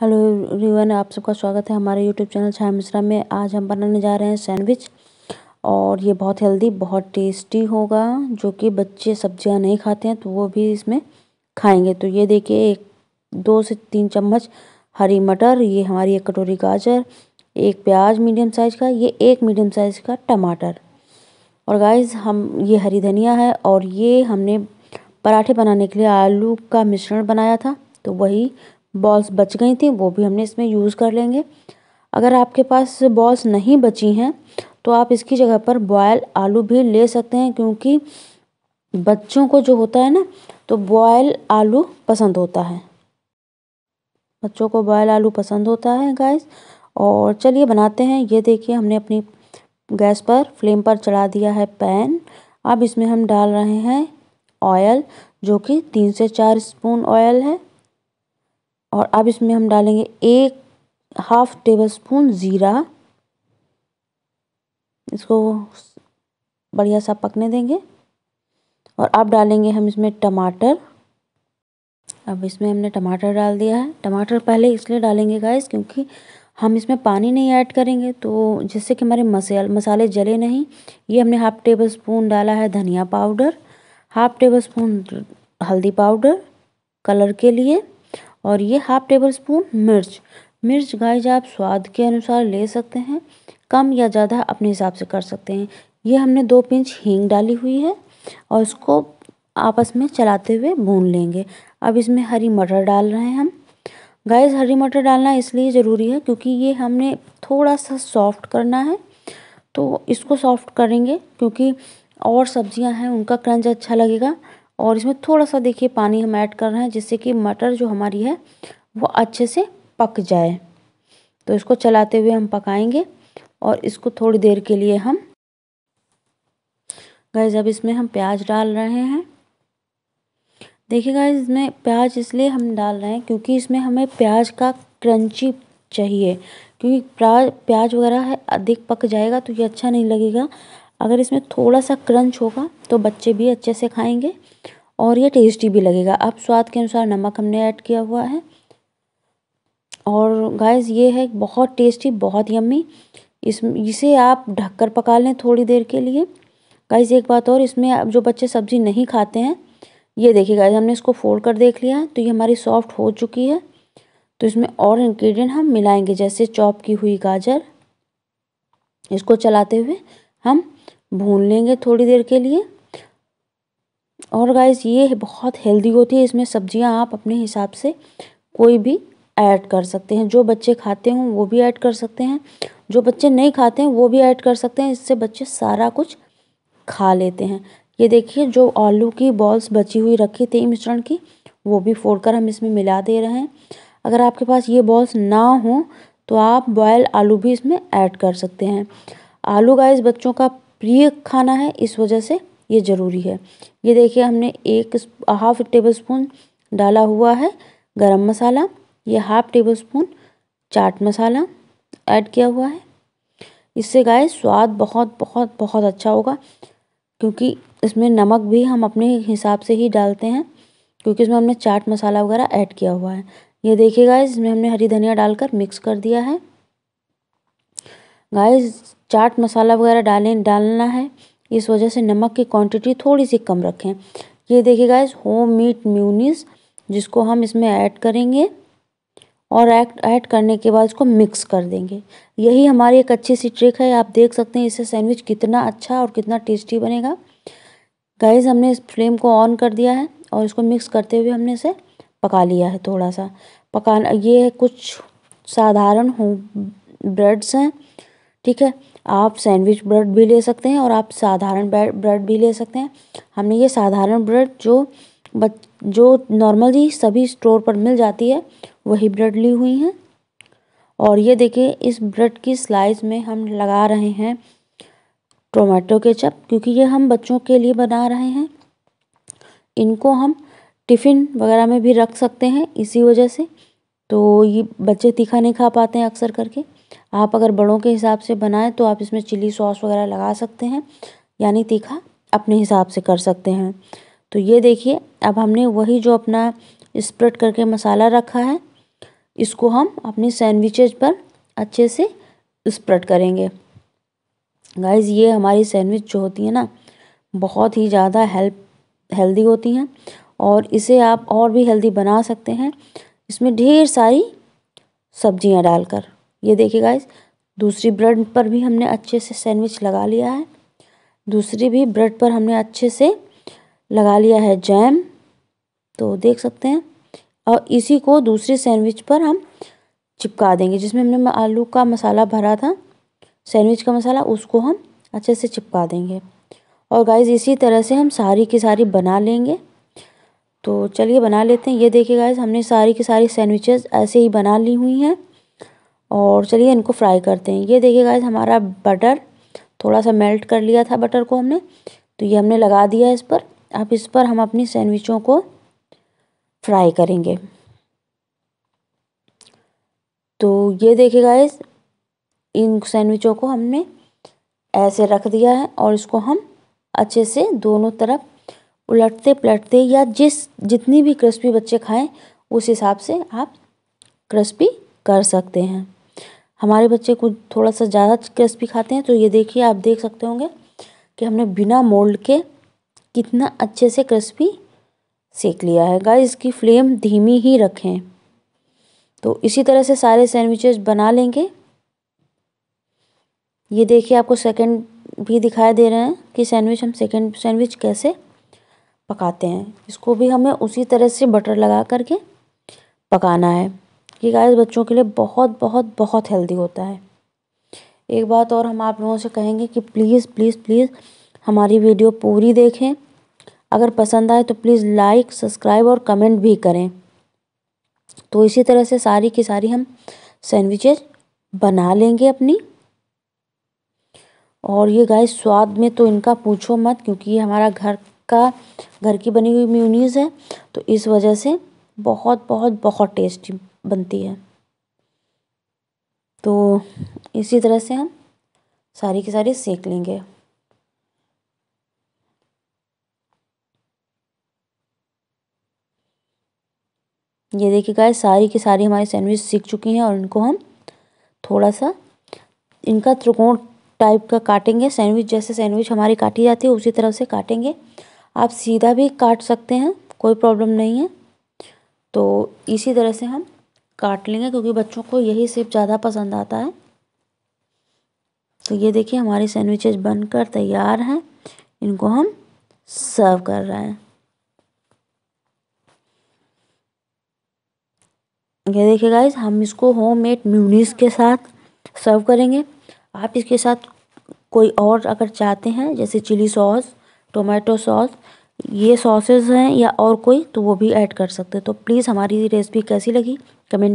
Hello everyone, आप सबका स्वागत है हमारे यूट्यूब चैनल छाया मिश्रा में। आज हम बनाने जा रहे हैं सैंडविच, और ये बहुत हेल्दी, बहुत टेस्टी होगा, जो कि बच्चे सब्ज़ियाँ नहीं खाते हैं तो वो भी इसमें खाएँगे। तो ये देखिए, एक, दो से तीन चम्मच हरी मटर, ये हमारी एक कटोरी गाजर, एक प्याज मीडियम साइज़ का, ये एक मीडियम साइज़ का टमाटर। और गाइज़ हम, ये हरी धनिया है, और ये हमने पराठे बनाने के लिए आलू का मिश्रण बनाया था तो वही बॉल्स बच गई थी, वो भी हमने इसमें यूज़ कर लेंगे। अगर आपके पास बॉल्स नहीं बची हैं तो आप इसकी जगह पर बॉयल आलू भी ले सकते हैं, क्योंकि बच्चों को जो होता है ना तो बॉयल आलू पसंद होता है। बच्चों को बॉयल आलू पसंद होता है गैस और चलिए बनाते हैं। ये देखिए, हमने अपनी गैस पर फ्लेम पर चढ़ा दिया है पैन अब इसमें हम डाल रहे हैं ऑयल जो कि तीन से चार स्पून ऑयल है। और अब इसमें हम डालेंगे एक हाफ़ टेबल स्पून ज़ीरा। इसको बढ़िया सा पकने देंगे। और अब डालेंगे हम इसमें टमाटर। अब इसमें हमने टमाटर डाल दिया है। टमाटर पहले इसलिए डालेंगे गाइस क्योंकि हम इसमें पानी नहीं ऐड करेंगे तो जिससे कि हमारे मसाले मसाले जले नहीं। ये हमने हाफ़ टेबल स्पून डाला है धनिया पाउडर हाफ़ टेबल स्पून हल्दी पाउडर कलर के लिए। और ये हाफ़ टेबल स्पून मिर्च। मिर्च गाइज़ आप स्वाद के अनुसार ले सकते हैं, कम या ज़्यादा अपने हिसाब से कर सकते हैं। ये हमने दो पिंच हींग डाली हुई है और इसको आपस में चलाते हुए भून लेंगे। अब इसमें हरी मटर डाल रहे हैं हम। गाइस हरी मटर डालना इसलिए ज़रूरी है क्योंकि ये हमने थोड़ा सा सॉफ्ट करना है तो इसको सॉफ्ट करेंगे क्योंकि और सब्ज़ियाँ हैं, उनका क्रंच अच्छा लगेगा। और इसमें थोड़ा सा देखिए पानी हम ऐड कर रहे हैं जिससे कि मटर जो हमारी है, वो अच्छे से पक जाए। तो इसको चलाते हुए हम पकाएँगे और इसको थोड़ी देर के लिए हम गैस अब इसमें हम प्याज डाल रहे हैं। देखिए गाइज़ इसमें प्याज इसलिए हम डाल रहे हैं क्योंकि इसमें हमें प्याज का क्रंची चाहिए, क्योंकि प्याज प्याज वगैरह है, अधिक पक जाएगा तो ये अच्छा नहीं लगेगा। अगर इसमें थोड़ा सा क्रंच होगा तो बच्चे भी अच्छे से खाएँगे और ये टेस्टी भी लगेगा। अब स्वाद के अनुसार नमक हमने ऐड किया हुआ है। और गाइस ये है बहुत टेस्टी, बहुत यम्मी इस, इसे आप ढककर पका लें थोड़ी देर के लिए। गाइस एक बात और, इसमें अब जो बच्चे सब्ज़ी नहीं खाते हैं, ये देखिए गाइस हमने इसको फोल्ड कर देख लिया है तो ये हमारी सॉफ्ट हो चुकी है। तो इसमें और इंग्रेडिएंट हम मिलाएँगे, जैसे चॉप की हुई गाजर। इसको चलाते हुए हम भून लेंगे थोड़ी देर के लिए। और गाइस ये बहुत हेल्दी होती है। इसमें सब्ज़ियाँ आप अपने हिसाब से कोई भी ऐड कर सकते हैं। जो बच्चे खाते हों, वो भी ऐड कर सकते हैं। जो बच्चे नहीं खाते हैं, वो भी ऐड कर सकते हैं। इससे बच्चे सारा कुछ खा लेते हैं। ये देखिए, जो आलू की बॉल्स बची हुई रखी थी मिश्रण की, वो भी फोड़ कर हम इसमें मिला दे रहे हैं। अगर आपके पास ये बॉल्स ना हो तो आप बॉयल आलू भी इसमें ऐड कर सकते हैं। आलू गाइस बच्चों का प्रिय खाना है, इस वजह से ये ज़रूरी है। ये देखिए, हमने एक हाफ़ टेबल स्पून डाला हुआ है गरम मसाला, ये हाफ़ टेबल स्पून चाट मसाला ऐड किया हुआ है। इससे गाय स्वाद बहुत बहुत बहुत अच्छा होगा, क्योंकि इसमें नमक भी हम अपने हिसाब से ही डालते हैं, क्योंकि इसमें हमने चाट मसाला वगैरह ऐड किया हुआ है। ये देखिए गाइस, इसमें हमने हरी धनिया डालकर मिक्स कर दिया है। गाइस चाट मसाला वगैरह डालें, डालना है। इस वजह से नमक की क्वांटिटी थोड़ी सी कम रखें। ये देखिए गाइस होम मीट म्यूनिस जिसको हम इसमें ऐड करेंगे और ऐड ऐड करने के बाद इसको मिक्स कर देंगे। यही हमारी एक अच्छी सी ट्रिक है। आप देख सकते हैं, इससे सैंडविच कितना अच्छा और कितना टेस्टी बनेगा। गाइस हमने इस फ्लेम को ऑन कर दिया है और इसको मिक्स करते हुए हमने इसे पका लिया है थोड़ा सा। पकाना, ये कुछ साधारण हो ब्रेड्स हैं। ठीक है? आप सैंडविच ब्रेड भी ले सकते हैं और आप साधारण ब्रेड भी ले सकते हैं। हमने ये साधारण ब्रेड जो बच, जो नॉर्मली सभी स्टोर पर मिल जाती है, वही ब्रेड ली हुई हैं। और ये देखिए, इस ब्रेड की स्लाइस में हम लगा रहे हैं टोमेटो केचप क्योंकि ये हम बच्चों के लिए बना रहे हैं। इनको हम टिफ़िन वगैरह में भी रख सकते हैं, इसी वजह से। तो ये बच्चे तीखा नहीं खा पाते हैं अक्सर करके। आप अगर बड़ों के हिसाब से बनाएँ तो आप इसमें चिली सॉस वगैरह लगा सकते हैं, यानी तीखा अपने हिसाब से कर सकते हैं। तो ये देखिए, अब हमने वही जो अपना स्प्रेड करके मसाला रखा है, इसको हम अपनी सैंडविचेज पर अच्छे से स्प्रेड करेंगे। गाइज़ ये हमारी सैंडविच जो होती है ना, बहुत ही ज़्यादा हेल्प, हेल्दी होती हैं, और इसे आप और भी हेल्दी बना सकते हैं। इसमें ढेर सारी सब्ज़ियाँ डालकर। ये देखिए गाइज़ दूसरी ब्रेड पर भी हमने अच्छे से सैंडविच लगा लिया है। दूसरी भी ब्रेड पर हमने अच्छे से लगा लिया है जैम तो देख सकते हैं। और इसी को दूसरी सैंडविच पर हम चिपका देंगे, जिसमें हमने आलू का मसाला भरा था। सैंडविच का मसाला, उसको हम अच्छे से चिपका देंगे। और गाइज़ इसी तरह से हम सारी की सारी बना लेंगे। तो चलिए बना लेते हैं। ये देखिए गाइज़ हमने सारी की सारी सैंडविचेस ऐसे ही बना ली हुई हैं। और चलिए इनको फ्राई करते हैं। ये देखिए गाइज़ हमारा बटर थोड़ा सा मेल्ट कर लिया था बटर को हमने। तो ये हमने लगा दिया इस पर। अब इस पर हम अपनी सैंडविचों को फ्राई करेंगे। तो ये देखिए गाइज़ इन सैंडविचों को हमने ऐसे रख दिया है और इसको हम अच्छे से दोनों तरफ़ उलटते पलटते या जिस, जितनी भी क्रिस्पी बच्चे खाएँ, उस हिसाब से आप क्रिस्पी कर सकते हैं। हमारे बच्चे कुछ थोड़ा सा ज़्यादा क्रिस्पी खाते हैं तो ये देखिए, आप देख सकते होंगे कि हमने बिना मोल्ड के कितना अच्छे से क्रिस्पी सेक लिया है। गाइस इसकी फ्लेम धीमी ही रखें। तो इसी तरह से सारे सैंडविचेस बना लेंगे। ये देखिए, आपको सेकंड भी दिखाई दे रहे हैं कि सैंडविच हम सेकंड सैंडविच कैसे पकाते हैं। इसको भी हमें उसी तरह से बटर लगा करके पकाना है। ये गाइस बच्चों के लिए बहुत बहुत बहुत हेल्दी होता है। एक बात और हम आप लोगों से कहेंगे कि प्लीज़ प्लीज़ प्लीज़ हमारी वीडियो पूरी देखें। अगर पसंद आए तो प्लीज़ लाइक सब्सक्राइब और कमेंट भी करें। तो इसी तरह से सारी की सारी हम सैंडविचेज बना लेंगे अपनी। और ये गाइस स्वाद में तो इनका पूछो मत, क्योंकि ये हमारा घर का, घर की बनी हुई म्यूनीज़ है तो इस वजह से बहुत बहुत बहुत टेस्टी बनती है। तो इसी तरह से हम सारी की सारी सेक लेंगे। ये देखिए गाइस सारी की सारी हमारी सैंडविच सीख चुकी हैं और इनको हम थोड़ा सा इनका त्रिकोण टाइप का काटेंगे। सैंडविच जैसे सैंडविच हमारी काटी जाती है, उसी तरह से काटेंगे। आप सीधा भी काट सकते हैं, कोई प्रॉब्लम नहीं है। तो इसी तरह से हम काट लेंगे, क्योंकि बच्चों को यही सेप ज़्यादा पसंद आता है। तो ये देखिए, हमारी सैंडविचेज बनकर तैयार हैं। इनको हम सर्व कर रहे हैं। ये देखिए गाइज़ हम इसको होम मेड म्यूनीस के साथ सर्व करेंगे। आप इसके साथ कोई और अगर चाहते हैं, जैसे चिली सॉस टोमेटो सॉस ये सॉसेज हैं या और कोई तो वो भी ऐड कर सकते हैं। तो प्लीज़ हमारी रेसिपी कैसी लगी? कमेंट